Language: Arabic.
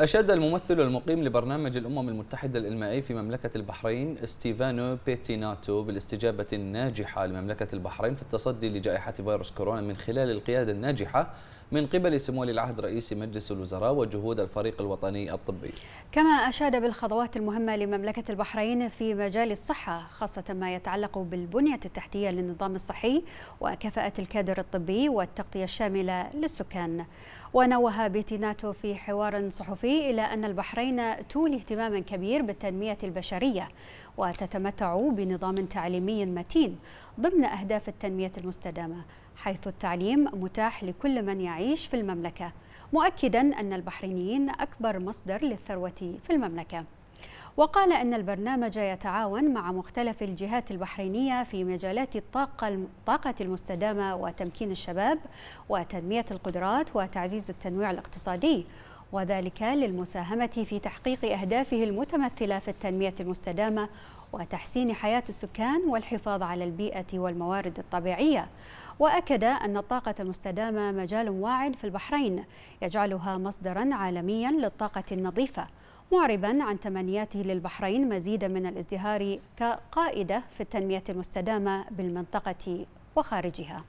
أشاد الممثل المقيم لبرنامج الأمم المتحدة الإنمائي في مملكة البحرين ستيفانو بيتيناتو بالاستجابة الناجحة لمملكة البحرين في التصدي لجائحة فيروس كورونا من خلال القيادة الناجحة من قبل سمو ولي العهد رئيس مجلس الوزراء وجهود الفريق الوطني الطبي. كما أشاد بالخطوات المهمة لمملكة البحرين في مجال الصحة خاصة ما يتعلق بالبنية التحتية للنظام الصحي وكفاءة الكادر الطبي والتغطية الشاملة للسكان. ونوه بيتيناتو في حوار صحفي إلى أن البحرين تولي اهتماما كبير بالتنمية البشرية وتتمتع بنظام تعليمي متين ضمن أهداف التنمية المستدامة حيث التعليم متاح لكل من يعيش في المملكة مؤكدا أن البحرينيين أكبر مصدر للثروة في المملكة. وقال أن البرنامج يتعاون مع مختلف الجهات البحرينية في مجالات الطاقة الطاقة المستدامة وتمكين الشباب وتنمية القدرات وتعزيز التنويع الاقتصادي. وذلك للمساهمة في تحقيق أهدافه المتمثلة في التنمية المستدامة وتحسين حياة السكان والحفاظ على البيئة والموارد الطبيعية. وأكد أن الطاقة المستدامة مجال واعد في البحرين يجعلها مصدرا عالميا للطاقة النظيفة معربا عن تمنياته للبحرين مزيدا من الازدهار كقائدة في التنمية المستدامة بالمنطقة وخارجها.